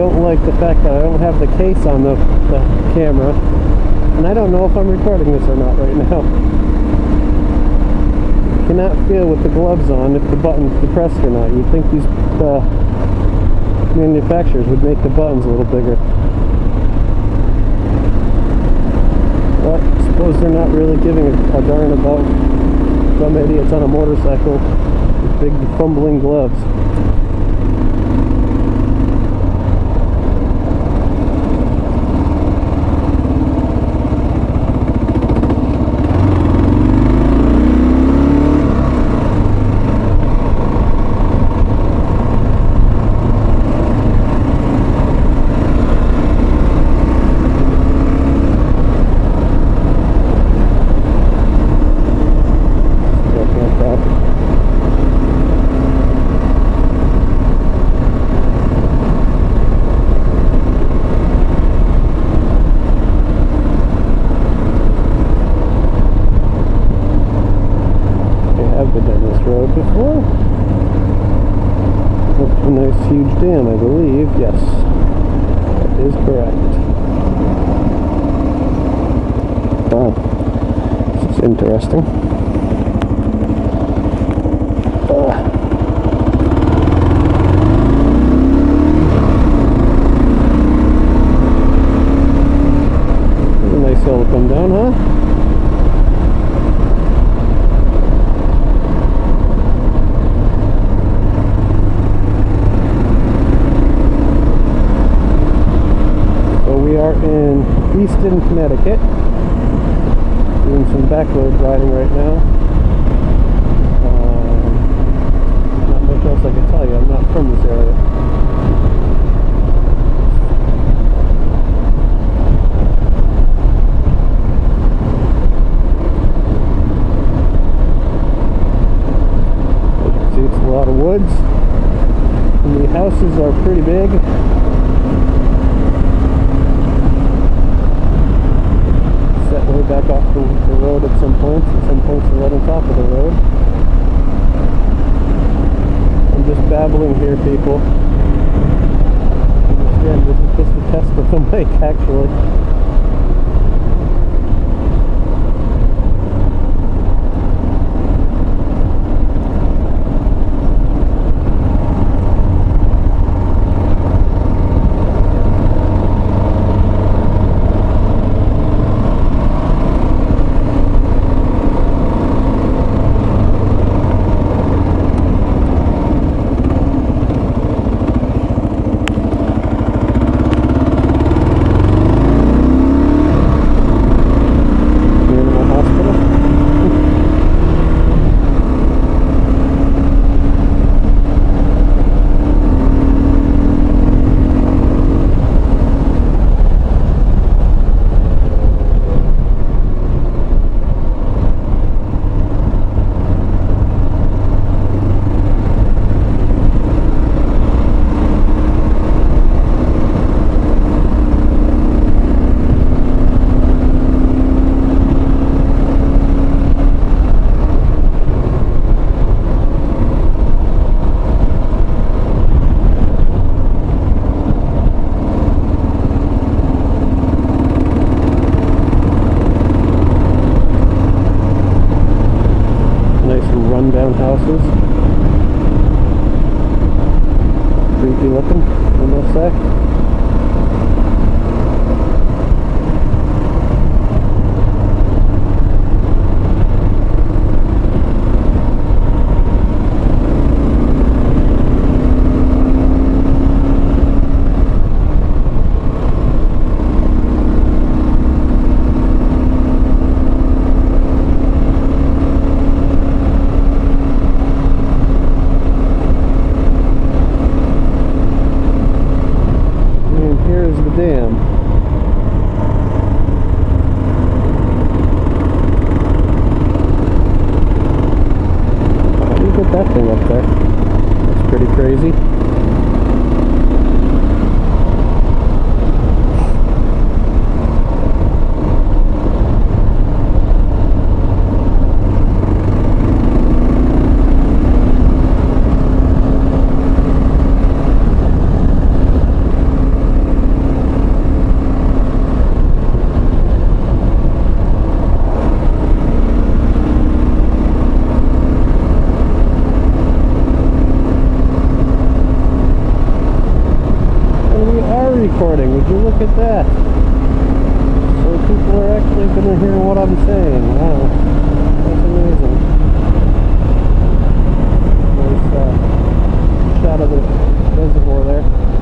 don't like the fact that I don't have the case on the, the camera. And I don't know if I'm recording this or not right now. You cannot feel with the gloves on if the button's depressed or not. You'd think these uh, manufacturers would make the buttons a little bigger. But I suppose they're not really giving a, a darn about some idiots on a motorcycle with big fumbling gloves. Been down this road before. Up a nice huge dam, I believe. Yes, that is correct. Wow, this is interesting. Easton, Connecticut. Doing some back road riding right now. Um, not much else I can tell you. I'm not from this area. As you can see, it's a lot of woods. And the houses are pretty big. set way back off the, the road at some points, and some points are right on top of the road. I'm just babbling here, people. Understand, this is just a test of the mic, actually. Houses. Creepy looking, I must say. And here's the dam. How do you get that thing up there? That's pretty crazy. Would you look at that? So people are actually going to hear what I'm saying. Wow. That's amazing. Nice uh, shot of the reservoir there.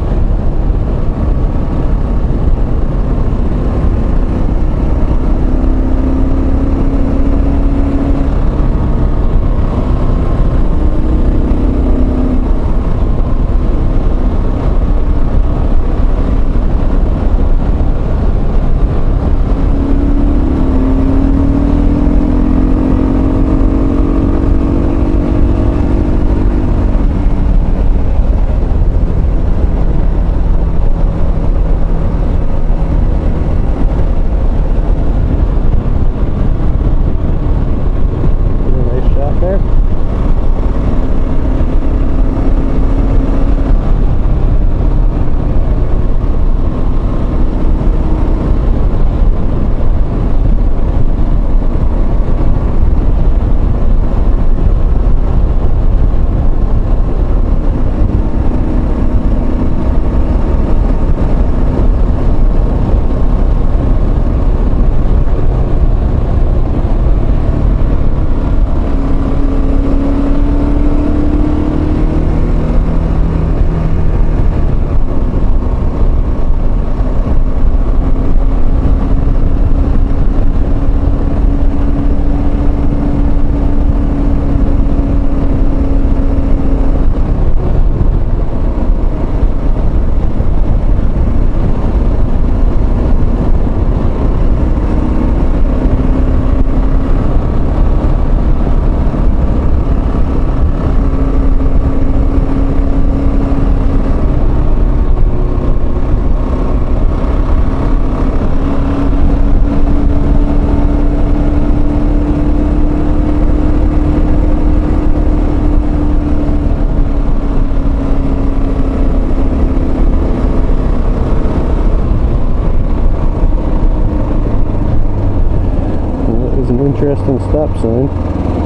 Interesting stop sign.